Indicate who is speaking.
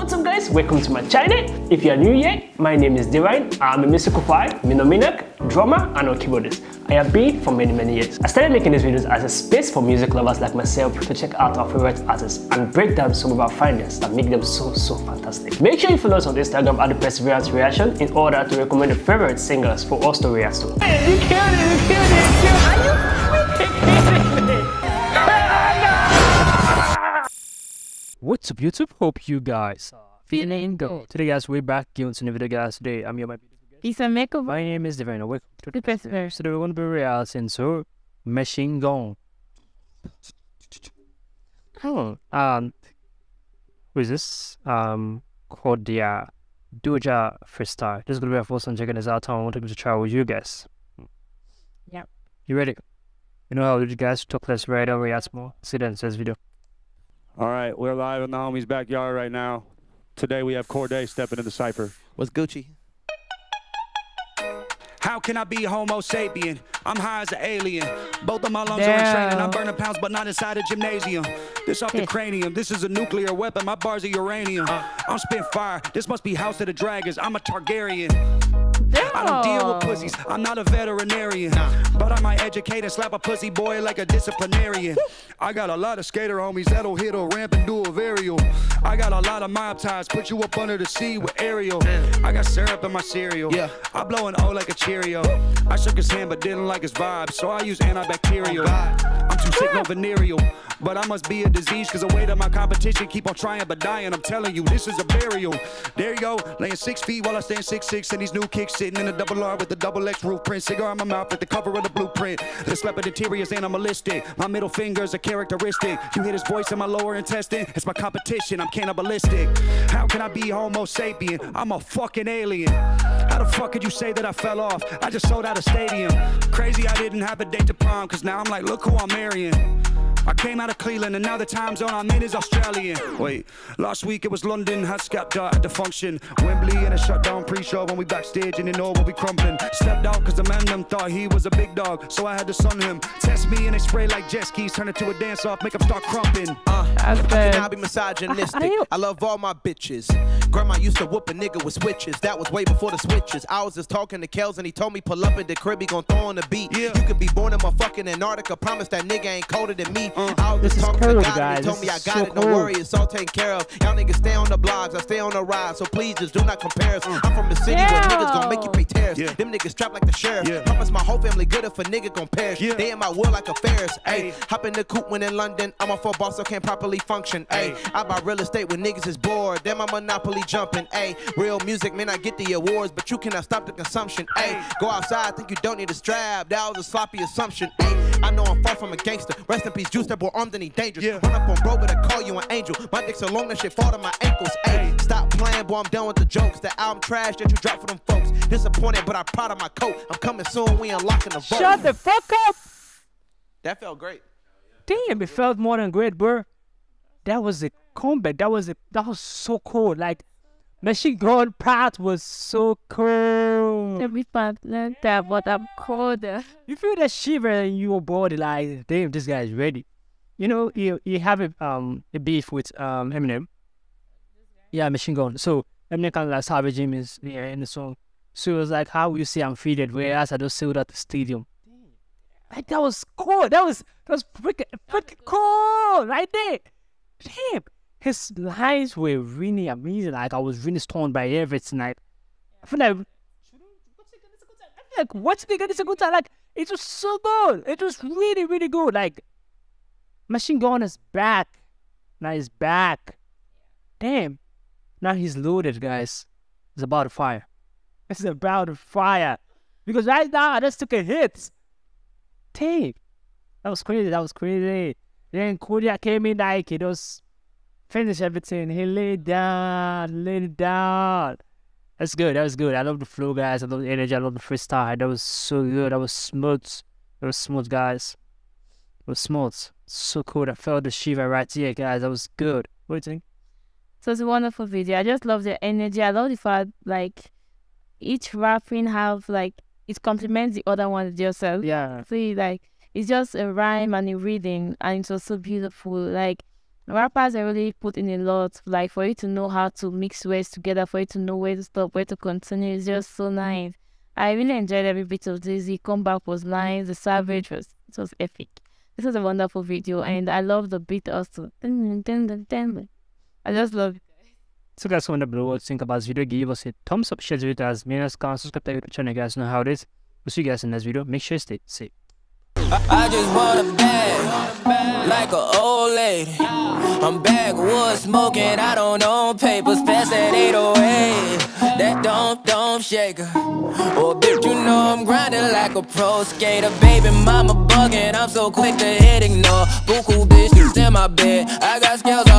Speaker 1: What's up guys, welcome to my channel. If you are new here, my name is Divine. I'm a musical fight, minominak, drummer and a keyboardist. I have been for many many years. I started making these videos as a space for music lovers like myself to check out our favorite artists and break down some of our findings that make them so so fantastic. Make sure you follow us on Instagram at the Perseverance Reaction in order to recommend your favorite singers for us to react to. Hey, you you you. What's up YouTube? Hope you guys are feeling good. Today guys, we're back giving some new video guys. Today I'm your my
Speaker 2: It's a makeover.
Speaker 1: my name is Divine. Welcome to the
Speaker 2: The Perseverance.
Speaker 1: Today we're going to be reacting to Machine Gun. Oh, um, who is this? Um, Cordae Doja Freestyle. This is going to be our first time checking this out. I want to give it a try with you guys.
Speaker 2: Yep.
Speaker 1: You ready? You know how you guys talk less right over react more. See you then, this video.
Speaker 3: All right, we're live in the homie's backyard right now. Today we have Cordae stepping into the cipher.
Speaker 4: What's Gucci?
Speaker 5: How can I be Homo sapien? I'm high as an alien. Both of my lungs are in training. I'm burning pounds, but not inside a gymnasium. This off the cranium. This is a nuclear weapon. My bars are uranium. I'm spit fire. This must be House of the Dragons. I'm a Targaryen. I don't deal with pussies. I'm not a veterinarian. But I might educate and slap a pussy boy like a disciplinarian. I got a lot of skater homies that'll hit a ramp and do a varial. I got a lot of mob ties. Put you up under the sea with Ariel. I got syrup in my cereal.
Speaker 4: Yeah.
Speaker 5: I blow an O like a Cheerio. I shook his hand but didn't like his vibe, so I use antibacterial. Oh, Too sick, no venereal. But I must be a disease, cause the weight of my competition keep on trying but dying. I'm telling you, this is a burial. There you go, laying six feet while I stand six six and these new kicks, sitting in a double R with the double X roof print. Cigar in my mouth with the cover of the blueprint. The slept interior is animalistic. My middle finger's a characteristic. You hear this voice in my lower intestine? It's my competition, I'm cannibalistic. How can I be Homo sapien? I'm a fucking alien. How the fuck could you say that I fell off? I just sold out a stadium. Crazy I didn't have a date to prom, cause now I'm like, look who I'm marrying. I came out of Cleveland and now the time zone I'm in is Australian. Wait, last week it was London, had Scap at the function. Wembley and a shutdown pre-show when we backstage and you know when we crumbling. Stepped out cause the man them thought he was a big dog, so I had to sun him. Test me and they spray like jet skis, turn it to a dance off, make them start crumping.
Speaker 4: Uh,
Speaker 2: That's
Speaker 4: and I
Speaker 2: bad.
Speaker 4: be misogynistic.
Speaker 2: Are you-
Speaker 4: I love all my bitches. Grandma used to whoop a nigga with switches. That was way before the switches. I was just talking to Kells and he told me pull up in the crib, he gon' throw on the beat.
Speaker 5: Yeah.
Speaker 4: You could be born in motherfucking Antarctica. Promise that nigga ain't colder than me.
Speaker 5: Uh.
Speaker 4: I was
Speaker 1: This
Speaker 4: just
Speaker 1: is
Speaker 4: talking
Speaker 1: cool,
Speaker 4: to God
Speaker 1: guys.
Speaker 4: and he told me I
Speaker 1: This
Speaker 4: got
Speaker 1: is
Speaker 4: it.
Speaker 1: so
Speaker 4: Don't
Speaker 1: cool.
Speaker 4: worry, it's all taken care of. Y'all niggas stay on the blogs, I stay on the rise. So please just do not compare us. I'm from the city where niggas gon' make you pay tears.
Speaker 5: Yeah.
Speaker 4: Them niggas strapped like the sheriff.
Speaker 5: Yeah.
Speaker 4: Promise my whole family good if a nigga gon' perish.
Speaker 5: Yeah.
Speaker 4: They in my wood like a Ferris. Ayy,
Speaker 5: Ayy.
Speaker 4: hop in the coupe when in London. I'm a full boss, so can't properly function. Ayy, I buy real estate when niggas is bored. Then my monopoly jumping. Ayy, real music may not get the awards, but you cannot stop the consumption. Ayy, go outside, think you don't need a strap. That was a sloppy assumption. Ayy, I know I'm far from a gangster. Rest in peace, juice that boy armed and he dangerous.
Speaker 5: Yeah.
Speaker 4: Run up on bro, but I call you an angel. My dick so long that shit fall to my ankles. Ayy, stop playing, boy, I'm done with the jokes. The album trash that you drop for them folks. Disappointed, but I'm proud of my coat. I'm coming soon, we unlocking the vote.
Speaker 1: Shut the fuck up!
Speaker 4: That felt great.
Speaker 1: Damn, it felt more than great, bro. That was a comeback. That was a that was so cool. Like Machine Gun part was so cool.
Speaker 2: Every part like that, but I'm colder.
Speaker 1: You feel that shiver in your body, like damn, this guy is ready. You know, you you have a um a beef with um Eminem. Yeah, Machine Gun. So Eminem kind of like savage him is yeah in the song. So it was like, how you say I'm faded, whereas I just sold at the stadium. Like that was cool. That was that was freaking freaking cool right there. His lines were really amazing. Like I was really stoned by everything. Like I feel like like what's the good? It's a good time. Like it was so good. It was really really good. Like Machine Gun is back. Now he's back. Damn. Now he's loaded, guys. It's about to fire. It's about to fire. Because right now I just took a hit. Damn. That was crazy. That was crazy. Then Cordae came in like it just finished everything. He laid down, laid it down. That's good. That was good. I love the flow, guys. I love the energy. I love the freestyle. That was so good. That was smooth. That was smooth, guys. It was smooth. So cool. I felt the shiver right here, guys. That was good. What do you think?
Speaker 2: So it's a wonderful video. I just love the energy. I love the fact like each rapping have like it complements the other one yourself.
Speaker 1: Yeah.
Speaker 2: See, like it's just a rhyme and a reading, and it was so beautiful. Like rappers are really put in a lot. Like for you to know how to mix words together, for you to know where to stop, where to continue, it's just so mm. nice. I really enjoyed every bit of this. The comeback was nice. The savage mm. was it was epic. This was a wonderful video, mm. and I love the beat also. I just love it.
Speaker 1: So guys, comment below what you think about this video. Give us a thumbs up, share the video as many as can, subscribe to the channel, you guys know how it is. We'll see you guys in the next video. Make sure you stay safe.
Speaker 6: I just want a bag, like an old lady. I'm backwoods smoking, I don't own papers, pass oh that 808. That don't, don't shake her. Oh, bitch, you know I'm grinding like a pro skater. Baby mama bugging, I'm so quick to hit ignore. Buku bitches in my bed, I got scales all